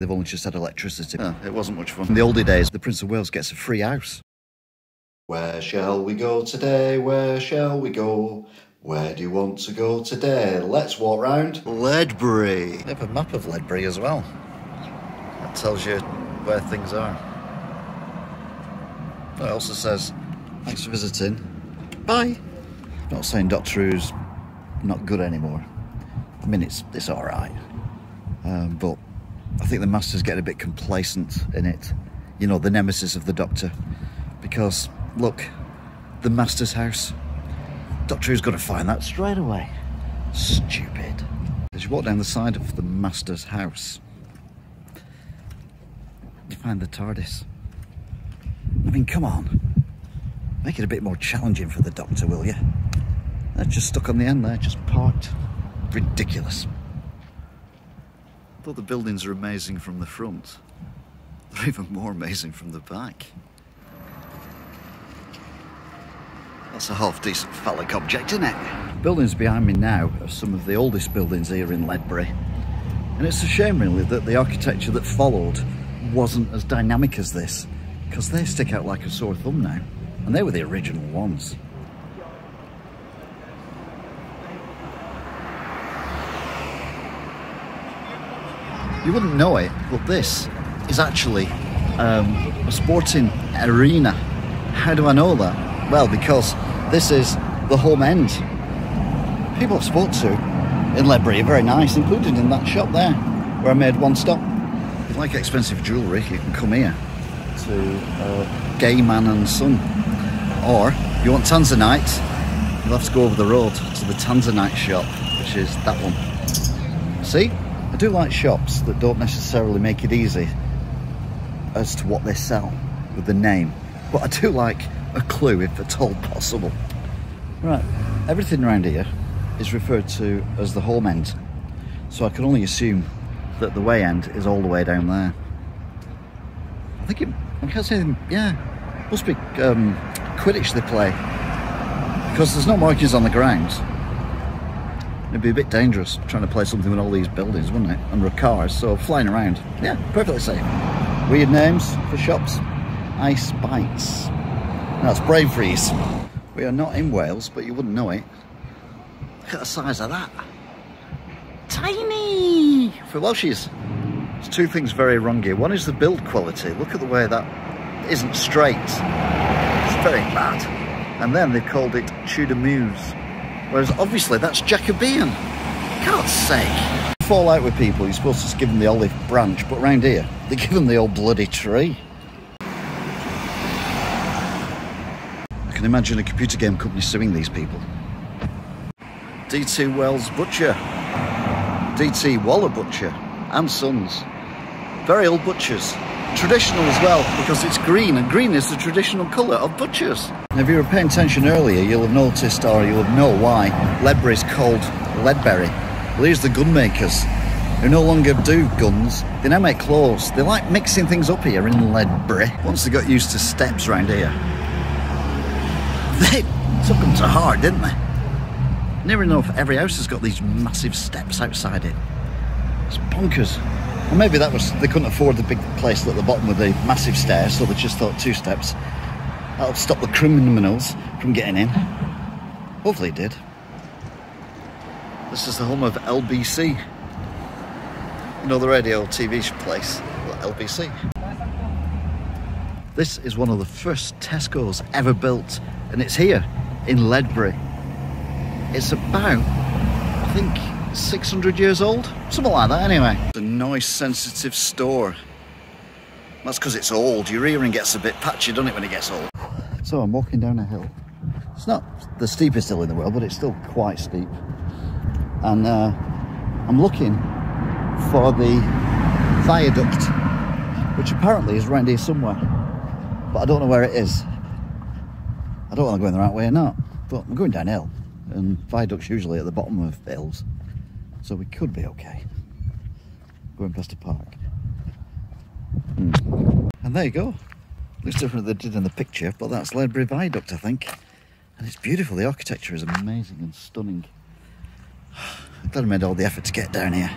They've only just had electricity. Oh, it wasn't much fun. In the older days, the Prince of Wales gets a free house. Where shall we go today? Where shall we go? Where do you want to go today? Let's walk round Ledbury. They have a map of Ledbury as well. That tells you where things are. It also says, thanks for visiting. Bye. Not saying Doctor Who's not good anymore. I mean, it's, it's all right. Um, but I think the Master's getting a bit complacent in it. You know, the nemesis of the Doctor. Because, look, the Master's house. Doctor Who's going to find that straight away. Stupid. As you walk down the side of the Master's house, you find the TARDIS. I mean, come on. Make it a bit more challenging for the Doctor, will you? They're just stuck on the end there, just parked. Ridiculous. The buildings are amazing from the front. They're even more amazing from the back. That's a half decent phallic object, isn't it? Buildings behind me now are some of the oldest buildings here in Ledbury. And it's a shame, really, that the architecture that followed wasn't as dynamic as this, because they stick out like a sore thumb now. And they were the original ones. You wouldn't know it, but this is actually um, a sporting arena. How do I know that? Well, because this is the home end. People I've spoke to in Ledbury are very nice, including in that shop there, where I made one stop. If you like expensive jewellery, you can come here to uh, Gay Man and Son. Or, if you want Tanzanite, you'll have to go over the road to the Tanzanite shop, which is that one. See? I do like shops that don't necessarily make it easy as to what they sell with the name, but I do like a clue if at all possible. Right, everything around here is referred to as the home end, so I can only assume that the way end is all the way down there. I think it, I can't say, yeah, must be um, Quidditch they play, because there's no markings on the ground. It'd be a bit dangerous trying to play something with all these buildings, wouldn't it? And cars, so flying around, yeah, perfectly safe. Weird names for shops. Ice Bites. That's Brain Freeze. We are not in Wales, but you wouldn't know it. Look at the size of that. Tiny! For Welshies. There's two things very wrong here. One is the build quality. Look at the way that isn't straight. It's very bad. And then they've called it Tudor Mews. Whereas obviously that's Jacobean. God's sake. Fall out with people, you're supposed to just give them the olive branch, but round here, they give them the old bloody tree. I can imagine a computer game company suing these people. DT Wells Butcher, DT Waller Butcher, and Sons. Very old butchers. Traditional as well, because it's green, and green is the traditional colour of butchers. And if you were paying attention earlier, you'll have noticed, or you'll have know why, Ledbury is called Ledbury. Well, here's the gun makers, who no longer do guns, they now make clothes. They like mixing things up here in Ledbury. Once they got used to steps around here, they took them to heart, didn't they? Near enough, every house has got these massive steps outside it. It's bonkers. Well, maybe that was, they couldn't afford the big place at the bottom with the massive stairs, so they just thought two steps. That'll stop the criminals from getting in. Hopefully it did. This is the home of LBC. You know the radio TV place, LBC. This is one of the first Tesco's ever built, and it's here in Ledbury. It's about, I think, 600 years old? Something like that anyway. It's a noise sensitive store. That's because it's old. Your hearing gets a bit patchy, doesn't it, when it gets old? So I'm walking down a hill. It's not the steepest hill in the world, but it's still quite steep. And uh, I'm looking for the viaduct, which apparently is around here somewhere. But I don't know where it is. I don't want to go in the right way or not, but I'm going downhill. And viaduct's usually at the bottom of hills. So we could be okay. Going past a park. Mm. And there you go. Looks different than it did in the picture, but that's Ledbury Viaduct, I think. And it's beautiful. The architecture is amazing and stunning. I'm glad I made all the effort to get down here.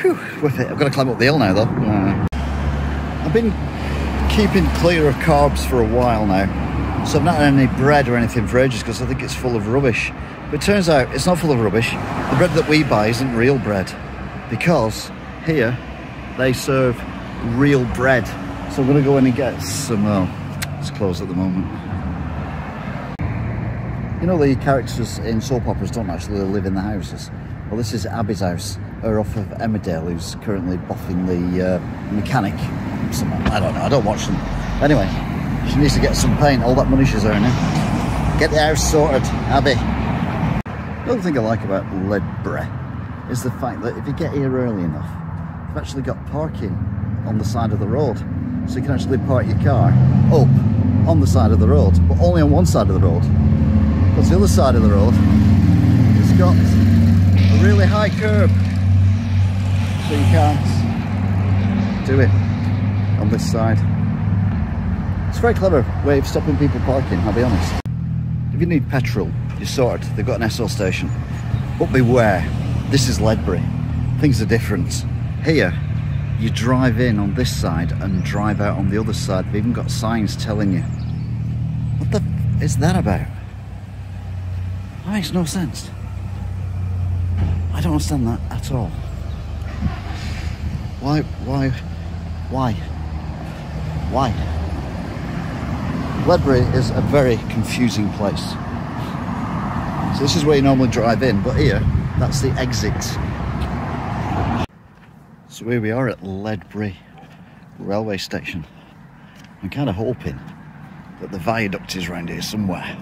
Whew, with it. I've got to climb up the hill now, though. Uh, I've been keeping clear of carbs for a while now, so I've not had any bread or anything for ages because I think it's full of rubbish. But it turns out it's not full of rubbish. The bread that we buy isn't real bread because here they serve real bread. So I'm going to go in and get some. Oh, it's closed at the moment. You know the characters in soap operas don't actually live in the houses. Well, this is Abby's house, her off of Emmerdale, who's currently boffing the uh, mechanic. Someone, I don't know, I don't watch them. Anyway, she needs to get some paint, all that money she's earning. Get the house sorted, Abby. The other thing I like about Ledbury is the fact that if you get here early enough, you've actually got parking on the side of the road. So you can actually park your car up on the side of the road, but only on one side of the road. Because the other side of the road it's got a really high curb. So you can't do it on this side. It's a very clever way of stopping people parking, I'll be honest. If you need petrol, you're sorted. They've got an Esso station. But beware, this is Ledbury. Things are different. Here, you drive in on this side and drive out on the other side. They've even got signs telling you. What the f is that about? That makes no sense. I don't understand that at all. Why, why, why, why? Ledbury is a very confusing place. So this is where you normally drive in, but here, that's the exit. So here we are at Ledbury railway station. I'm kind of hoping that the viaduct is round here somewhere,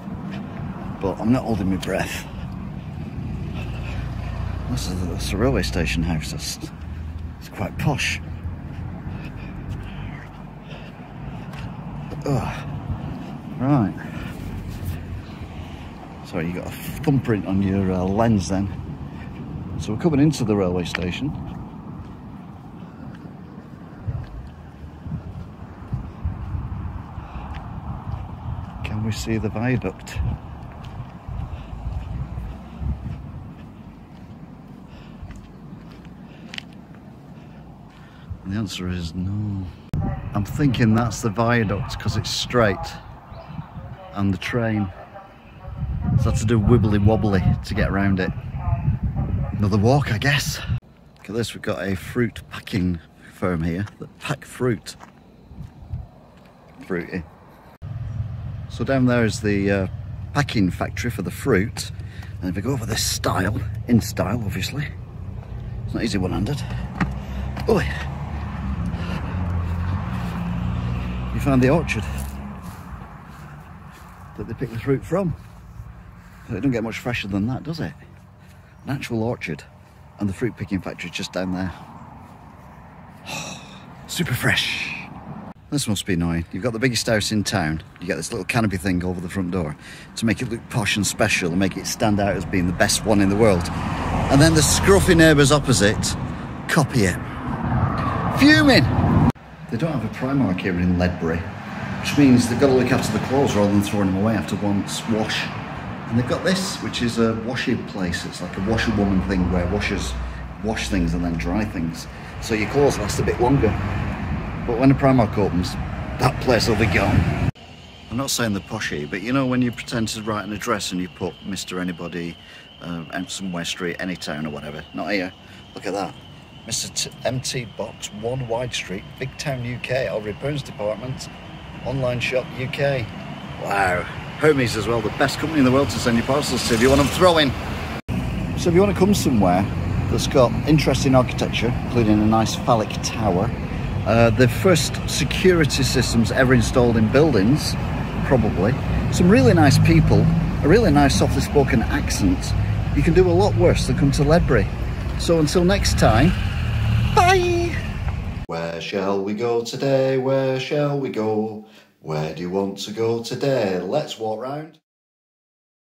but I'm not holding my breath. This is, a railway station house. It's quite posh. Ugh. Right. Sorry, you got a thumbprint on your uh, lens then. So we're coming into the railway station. Can we see the viaduct? And the answer is no. I'm thinking that's the viaduct because it's straight and the train. So I had to do wibbly wobbly to get around it. Another walk, I guess. Look at this, we've got a fruit packing firm here that pack fruit. Fruity. So down there is the uh, packing factory for the fruit. And if we go over this stile, in style obviously, it's not easy one-handed. Oh, you find the orchard that they pick the fruit from. It don't get much fresher than that, does it? An actual orchard and the fruit picking factory just down there. Super fresh. This must be annoying. You've got the biggest house in town. You get this little canopy thing over the front door to make it look posh and special and make it stand out as being the best one in the world. And then the scruffy neighbours opposite copy it. Fuming! They don't have a Primark here in Ledbury, which means they've got to look after the clothes rather than throwing them away after one wash. And they've got this, which is a washing place. It's like a washerwoman thing where washers wash things and then dry things. So your clothes last a bit longer. But when a Primark opens, that place will be gone. I'm not saying the poshy, but you know when you pretend to write an address and you put Mr. Anybody, uh, somewhere street, any town or whatever. Not here. Look at that. Mr. T MT Box, 1 Wide Street, Big Town UK, our returns department, online shop UK. Wow. Hermes as well, the best company in the world to send your parcels to if you want them throwing. So if you want to come somewhere that's got interesting architecture, including a nice phallic tower, uh, the first security systems ever installed in buildings, probably, some really nice people, a really nice softly spoken accent, you can do a lot worse than come to Ledbury. So until next time, bye! Where shall we go today? Where shall we go? Where do you want to go today? Let's walk round.